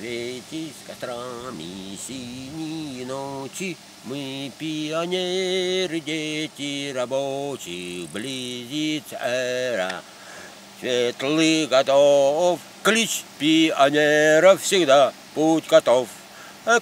Светись кострами синие ночи, Мы пионеры, дети рабочих, близится эра. светлых готов, клич пионеров всегда, путь готов. Э,